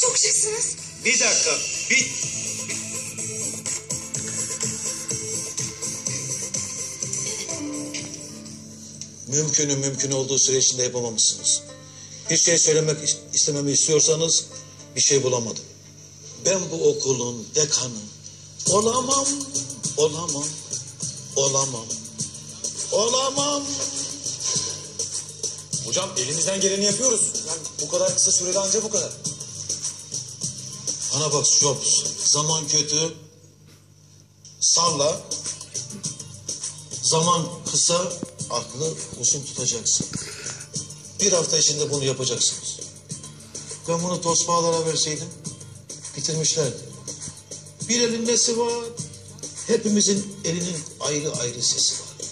Çok şıksınız. Bir dakika. Bir... Mümkünü mümkün olduğu süre içinde yapamamışsınız. Bir şey söylemek is- istememi istiyorsanız bir şey bulamadım. Ben bu okulun dekanı olamam, olamam, olamam, olamam. Hocam elimizden geleni yapıyoruz. Yani bu kadar kısa sürede anca bu kadar. Bana bak Jobs, zaman kötü, salla, zaman kısa, aklı uzun tutacaksın. Bir hafta içinde bunu yapacaksınız. Ben bunu tosbağalara verseydim, bitirmişlerdi. Bir elin nesi var, hepimizin elinin ayrı ayrı sesi var.